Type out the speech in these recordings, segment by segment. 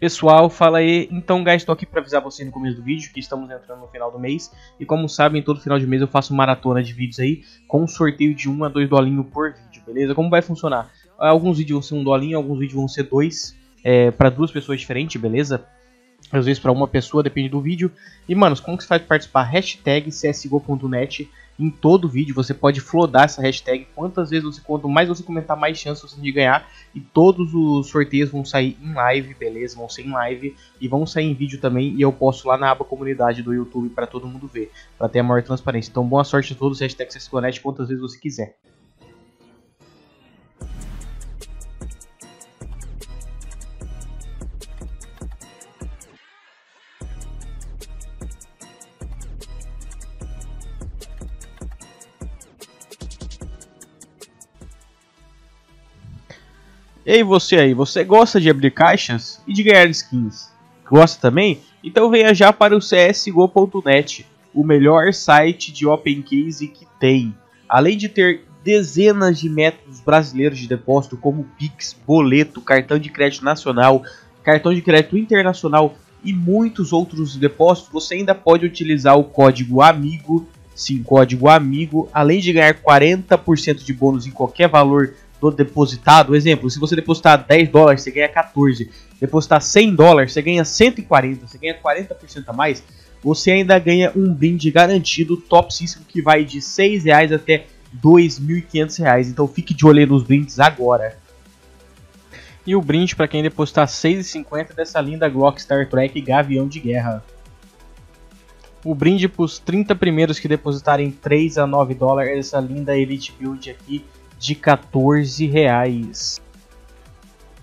Pessoal, fala aí. Então, guys, estou aqui para avisar vocês no começo do vídeo que estamos entrando no final do mês. E como sabem, todo final de mês eu faço maratona de vídeos aí com um sorteio de 1 a 2 dolinhos por vídeo, beleza? Como vai funcionar? Alguns vídeos vão ser um dolinho, alguns vídeos vão ser dois, é, para duas pessoas diferentes, beleza? Às vezes para uma pessoa, depende do vídeo. E, manos, como que você faz participar? Hashtag csgo.net em todo vídeo. Você pode flodar essa hashtag. Quantas vezes você, quanto mais você comentar, mais chance você de ganhar. E todos os sorteios vão sair em live, beleza? Vão ser em live e vão sair em vídeo também. E eu posto lá na aba comunidade do YouTube para todo mundo ver, para ter a maior transparência. Então, boa sorte a todos. Hashtag CSGONet quantas vezes você quiser. Ei você aí, você gosta de abrir caixas e de ganhar skins? Gosta também? Então venha já para o csgo.net, o melhor site de open case que tem. Além de ter dezenas de métodos brasileiros de depósito como Pix, boleto, cartão de crédito nacional, cartão de crédito internacional e muitos outros depósitos, você ainda pode utilizar o código AMIGO, sim, código AMIGO, além de ganhar 40% de bônus em qualquer valor do depositado. Exemplo, se você depositar 10 dólares, você ganha 14. Depositar 100 dólares, você ganha 140. Você ganha 40% a mais. Você ainda ganha um brinde garantido topíssimo que vai de 6 reais até 2.500 reais. Então fique de olho nos brindes agora. E o brinde para quem depositar 6,50 dessa linda Glock Star Trek Gavião de Guerra. O brinde para os 30 primeiros que depositarem 3 a 9 dólares dessa linda Elite Build aqui de 14 reais.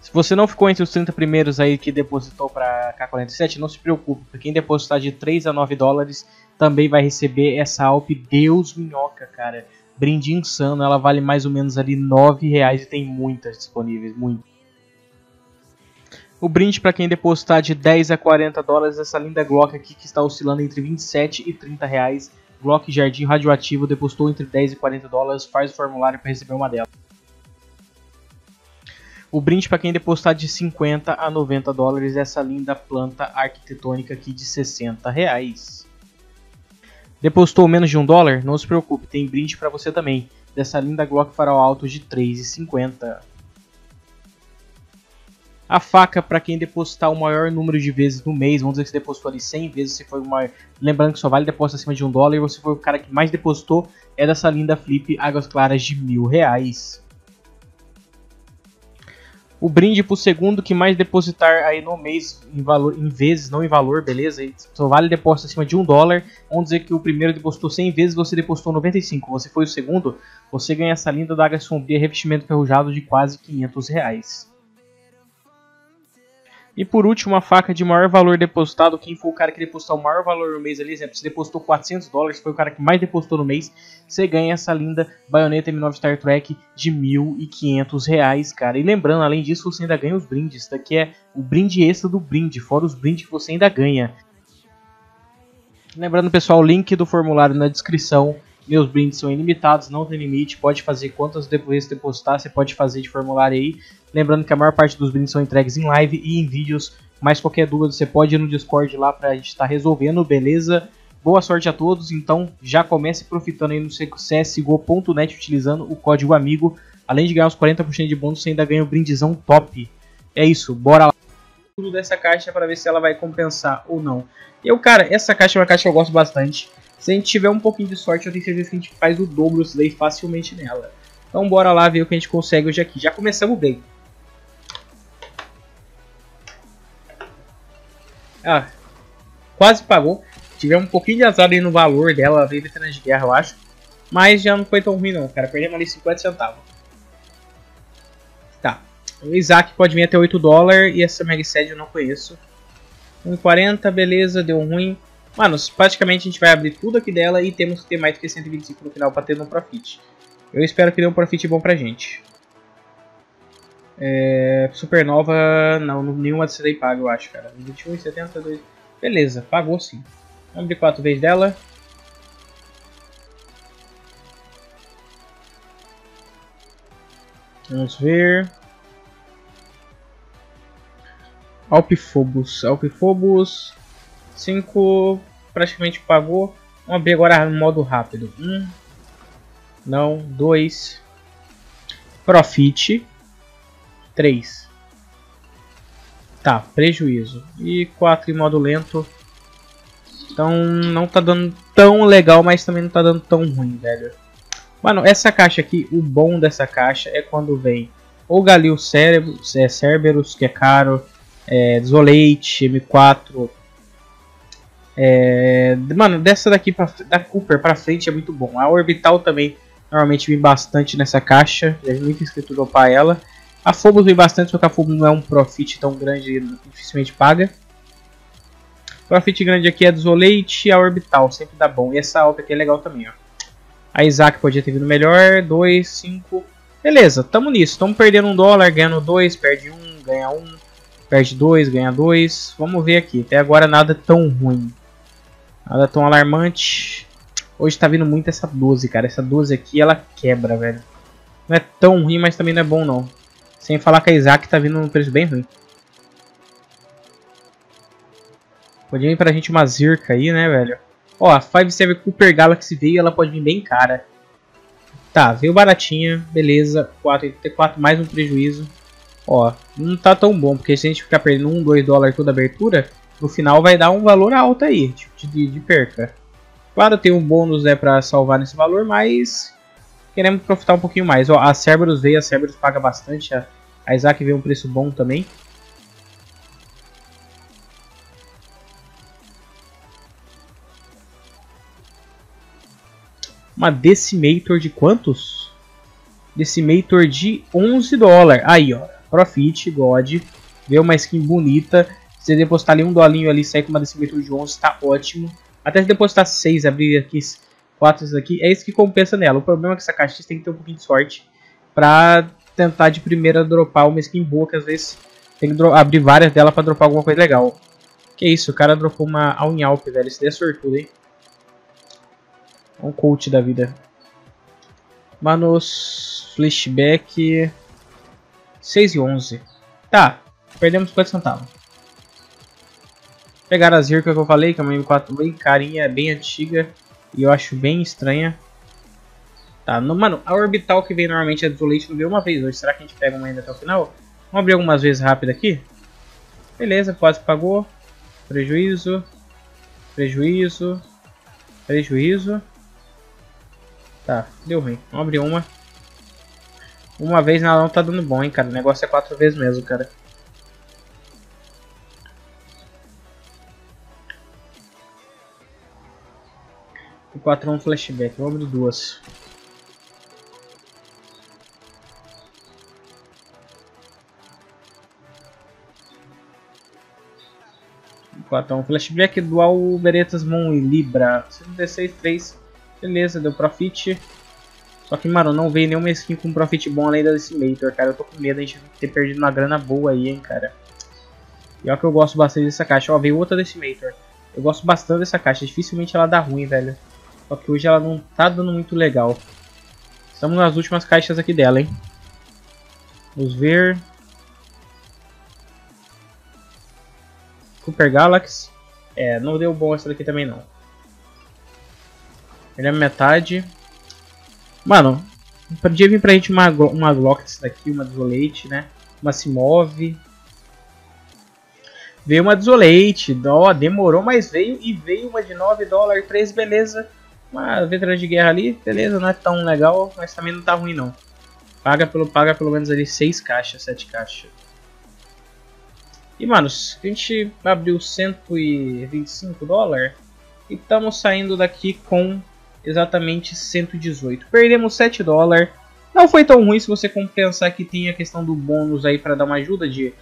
Se você não ficou entre os 30 primeiros aí que depositou para K47, não se preocupe, porque quem depositar de 3 a 9 dólares também vai receber essa Alp Deus Minhoca, cara. Brinde insano, ela vale mais ou menos ali 9 reais e tem muitas disponíveis, muito. O brinde para quem depositar de 10 a 40 dólares, essa linda Glock aqui que está oscilando entre 27 e 30 reais Glock Jardim Radioativo depositou entre 10 e 40 dólares, faz o formulário para receber uma delas. O brinde para quem depositar de 50 a 90 dólares é essa linda planta arquitetônica aqui de 60 reais. Depositou menos de um dólar? Não se preocupe, tem brinde para você também, dessa linda Glock Farol Alto de 3,50 a faca para quem depositar o maior número de vezes no mês. Vamos dizer que você depositou ali 100 vezes, você foi o maior. Lembrando que só vale depósito acima de um dólar e você foi o cara que mais depositou. É dessa linda flip Águas Claras de mil reais. O brinde pro segundo que mais depositar aí no mês em valor, em vezes, não em valor, beleza? Só vale depósito acima de um dólar. Vamos dizer que o primeiro depositou 100 vezes, você depositou 95. Você foi o segundo, você ganha essa linda daga sombria revestimento ferrujado de quase 500 reais. E por último, a faca de maior valor depositado. Quem for o cara que depositar o maior valor no mês ali, exemplo, se depositou 400 dólares, foi o cara que mais depositou no mês, você ganha essa linda baioneta M9 Star Trek de 1.500 reais, cara. E lembrando, além disso, você ainda ganha os brindes. Isso daqui é o brinde extra do brinde, fora os brindes que você ainda ganha. Lembrando, pessoal, o link do formulário na descrição. Meus brindes são ilimitados, não tem limite. Pode fazer quantas vezes depositar, você pode fazer de formulário aí. Lembrando que a maior parte dos brindes são entregues em live e em vídeos. Mas qualquer dúvida você pode ir no Discord lá pra gente estar tá resolvendo, beleza? Boa sorte a todos, então já comece profitando aí no csgo.net utilizando o código AMIGO. Além de ganhar os 40% de bônus, você ainda ganha o um brindizão top. É isso, bora lá. Tudo dessa caixa para ver se ela vai compensar ou não. Eu, cara, essa caixa é uma caixa que eu gosto bastante. Se a gente tiver um pouquinho de sorte, eu tenho certeza que a gente faz o dobro daí facilmente nela. Então bora lá ver o que a gente consegue hoje aqui. Já começamos bem. Ah, quase pagou. Tivemos um pouquinho de azar aí no valor dela, veio veterana de guerra, eu acho. Mas já não foi tão ruim não, cara. Perdemos ali 50 centavos. Tá. O Isaac pode vir até 8 dólares e essa Mega Sed eu não conheço. 1,40, beleza, deu ruim. Mano, praticamente a gente vai abrir tudo aqui dela e temos que ter mais do que 125 no final para ter um profit. Eu espero que dê um profit bom pra gente. É, Supernova, não, nenhuma dessas aí paga, eu acho, cara. 21, 72. Beleza, pagou sim. Vamos abrir 4 vezes dela. Vamos ver. Alpifobos. Alpifobos. 5 praticamente pagou. Vamos abrir agora no modo rápido. 1. Um, não. 2. Profit. 3. Tá, prejuízo. E 4 em modo lento. Então não tá dando tão legal, mas também não tá dando tão ruim, velho. Mano, essa caixa aqui, o bom dessa caixa é quando vem ou Galil é, Cerberus, que é caro, é, Desolate, M4. É, mano, dessa daqui pra, da Cooper pra frente é muito bom. A Orbital também normalmente vem bastante nessa caixa, já vi muito escrito dropar ela. A Phobos vem bastante, só que a Phobos não é um profit tão grande, dificilmente paga. Profit grande aqui é Desolate e a Orbital, sempre dá bom. E essa alta aqui é legal também, ó. A Isaac podia ter vindo melhor, 2, 5. Beleza, tamo nisso. Tamo perdendo um dólar, ganhando 2, perde 1, um, ganha 1, um, perde 2, ganha 2. Vamos ver aqui. Até agora nada tão ruim. Nada tão alarmante. Hoje tá vindo muito essa 12, cara. Essa 12 aqui, ela quebra, velho. Não é tão ruim, mas também não é bom, não. Sem falar que a Isaac tá vindo num preço bem ruim. Podia vir pra gente uma Zirka aí, né, velho? Ó, a 57 Cooper Galaxy veio ela pode vir bem cara. Tá, veio baratinha, beleza. 4,84 mais um prejuízo. Ó, não tá tão bom, porque se a gente ficar perdendo 1, 2 dólares toda abertura, no final vai dar um valor alto aí, tipo de, de perca. Claro, tem um bônus né, pra salvar nesse valor, mas queremos profitar um pouquinho mais. Ó, a Cerberus veio, a Cerberus paga bastante, a, a Isaac veio um preço bom também. Uma Decimator de quantos? Decimator de 11 dólares. Aí, ó. Profit, God. Vê uma skin bonita. Se depositar ali um dolinho ali, sair com uma Decimator de 11, tá ótimo. Até se depositar 6, abrir aqui 4 aqui, é isso que compensa nela. O problema é que essa caixa tem que ter um pouquinho de sorte pra tentar de primeira dropar uma skin boa, que às vezes tem que abrir várias dela pra dropar alguma coisa legal. Que isso, o cara dropou uma Alp, velho. Isso daí é sortudo, hein? Um coach da vida. Manos, flashback 6 e 11. Tá, perdemos 50 centavos. Pegaram a Zirka que eu falei, que é uma M4 bem carinha, bem antiga. E eu acho bem estranha. Tá, no, mano, a orbital que vem normalmente é Desolate não veio uma vez hoje. Será que a gente pega uma ainda até o final? Vamos abrir algumas vezes rápido aqui. Beleza, quase pagou. Prejuízo. Prejuízo. Prejuízo. Tá, deu ruim. Vamos abrir uma. Uma vez não tá dando bom, hein, cara. O negócio é quatro vezes mesmo, cara. 4 é um flashback. Vamos abrir duas. O 4 é flashback dual Beretas Moon e Libra. 116, 3. Beleza, deu profit. Só que, mano, não veio nenhuma skin com profit bom além da Decimator, cara. Eu tô com medo de a gente ter perdido uma grana boa aí, hein, cara. E olha que eu gosto bastante dessa caixa. Ó, veio outra Decimator. Eu gosto bastante dessa caixa. Dificilmente ela dá ruim, velho. Só que hoje ela não tá dando muito legal. Estamos nas últimas caixas aqui dela, hein. Vamos ver. Cooper Galaxy. É, não deu bom essa daqui também não. Ele é metade. Mano, podia vir pra gente uma, uma Glock daqui, uma Desolate, né? Uma Simove. Veio uma Desolate, ó, demorou, mas veio. E veio uma de 9 dólares, 3, beleza. Uma veterana de guerra ali, beleza, não é tão legal, mas também não tá ruim não. Paga pelo, paga pelo menos ali 6 caixas, 7 caixas. E, mano, a gente abriu 125 dólares e estamos saindo daqui com exatamente 118. Perdemos 7 dólares. Não foi tão ruim se você compensar que tem a questão do bônus aí para dar uma ajuda de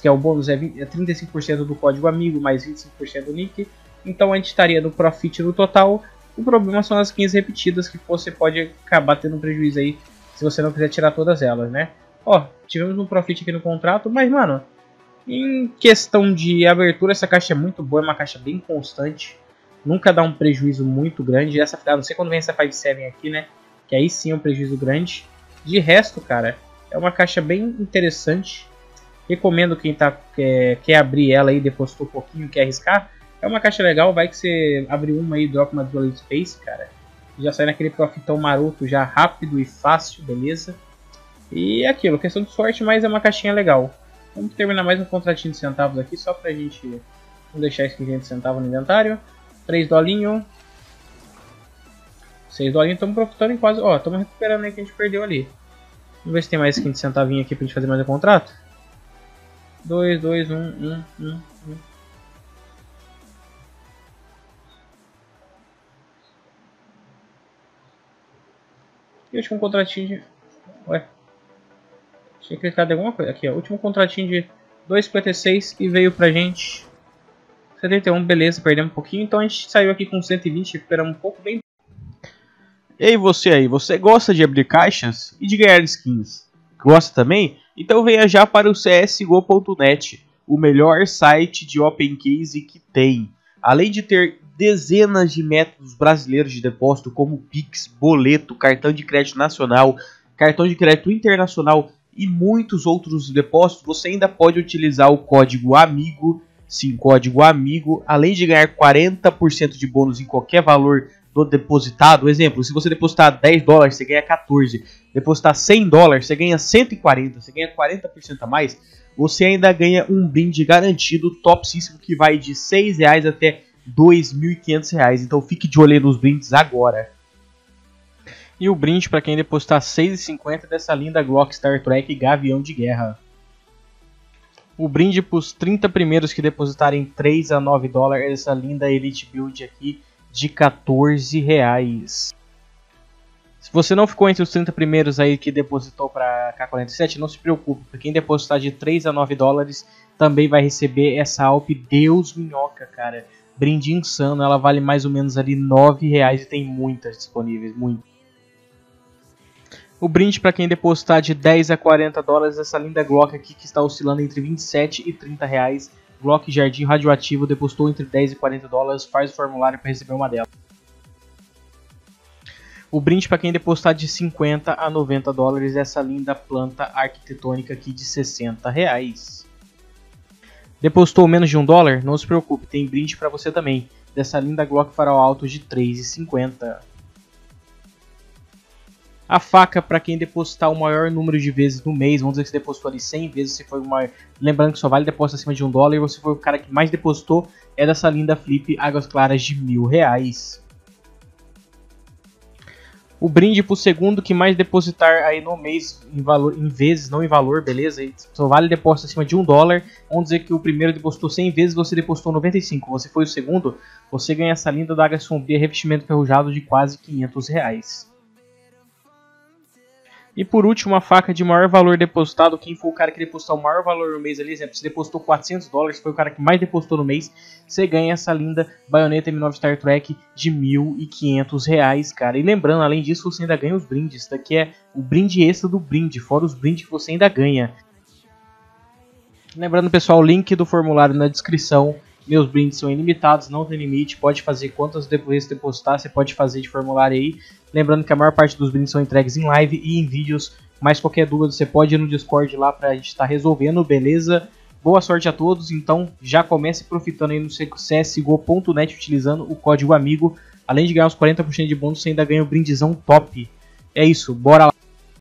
que é o bônus é, 20, é 35% do código amigo mais 25% do nick. Então a gente estaria no profit no total. O problema são as skins repetidas que você pode acabar tendo prejuízo aí se você não quiser tirar todas elas, né? Ó, tivemos um profit aqui no contrato, mas mano, em questão de abertura essa caixa é muito boa, é uma caixa bem constante nunca dá um prejuízo muito grande. Essa, a não sei quando vem essa 5.7 aqui, né? Que aí sim é um prejuízo grande. De resto, cara, é uma caixa bem interessante. Recomendo quem tá, quer, quer abrir ela aí, depositou um pouquinho, quer arriscar. É uma caixa legal, vai que você abre uma aí, dropa uma Dual Space, cara. Já sai naquele profitão maroto, já rápido e fácil, beleza? E é aquilo, questão de sorte, mas é uma caixinha legal. Vamos terminar mais um contratinho de centavos aqui, só pra gente não deixar esse 500 centavos no inventário. 3 dolinho. 6 dolinho, estamos profitando em quase... Ó, estamos recuperando aí que a gente perdeu ali. Vamos ver se tem mais 15 centavinhos aqui pra gente fazer mais um contrato. 2, 2, 1, 1, 1, 1. E último contratinho de... Ué. Tinha clicado em alguma coisa. Aqui, ó. Último contratinho de 2,56 e veio pra gente 71, beleza, perdemos um pouquinho. Então a gente saiu aqui com 120, recuperamos um pouco bem. Ei você aí, você gosta de abrir caixas e de ganhar skins? Gosta também? Então venha já para o csgo.net, o melhor site de open case que tem. Além de ter dezenas de métodos brasileiros de depósito como Pix, boleto, cartão de crédito nacional, cartão de crédito internacional e muitos outros depósitos, você ainda pode utilizar o código AMIGO, sim, código AMIGO, além de ganhar 40% de bônus em qualquer valor do depositado. Exemplo, se você depositar 10 dólares, você ganha 14. Depositar 100 dólares, você ganha 140. Você ganha 40% a mais. Você ainda ganha um brinde garantido topíssimo que vai de 6 reais até 2.500 reais. Então fique de olho nos brindes agora. E o brinde para quem depositar 6,50 dessa linda Glock Star Trek Gavião de Guerra. O brinde para os 30 primeiros que depositarem 3 a 9 dólares essa linda Elite Build aqui de 14 reais. Se você não ficou entre os 30 primeiros aí que depositou para K47, não se preocupe, porque quem depositar de 3 a 9 dólares também vai receber essa Alp Deus Minhoca, cara. Brinde insano, ela vale mais ou menos ali 9 reais e tem muitas disponíveis, muito. O brinde para quem depositar de 10 a 40 dólares, essa linda Glock aqui que está oscilando entre 27 e 30 reais Glock Jardim Radioativo depositou entre 10 e 40 dólares, faz o formulário para receber uma delas. O brinde para quem depositar de 50 a 90 dólares é essa linda planta arquitetônica aqui de 60 reais. Depositou menos de um dólar? Não se preocupe, tem brinde para você também, dessa linda Glock Farol Alto de 3,50. A faca para quem depositar o maior número de vezes no mês, vamos dizer que você depositou ali 100 vezes, você foi o. Lembrando que só vale depósito acima de um dólar e você foi o cara que mais depositou, é dessa linda flip Águas Claras de mil reais. O brinde pro segundo que mais depositar aí no mês em valor, em vezes, não em valor, beleza? Só vale depósito acima de um dólar. Vamos dizer que o primeiro depositou 100 vezes, você depositou 95. Você foi o segundo, você ganha essa linda daga sombria revestimento ferrujado de quase 500 reais. E por último, a faca de maior valor depositado. Quem for o cara que depositou o maior valor no mês ali, exemplo, se depositou 400 dólares, foi o cara que mais depositou no mês, você ganha essa linda baioneta M9 Star Trek de 1.500 reais, cara. E lembrando, além disso, você ainda ganha os brindes. Isso daqui é o brinde extra do brinde, fora os brindes que você ainda ganha. Lembrando, pessoal, o link do formulário na descrição. Meus brindes são ilimitados, não tem limite. Pode fazer quantas vezes depositar, você pode fazer de formulário aí. Lembrando que a maior parte dos brindes são entregues em live e em vídeos. Mas qualquer dúvida você pode ir no Discord lá pra gente estar tá resolvendo, beleza? Boa sorte a todos, então já comece profitando aí no csgo.net utilizando o código AMIGO. Além de ganhar os 40% de bônus, você ainda ganha o brindizão top. É isso, bora lá!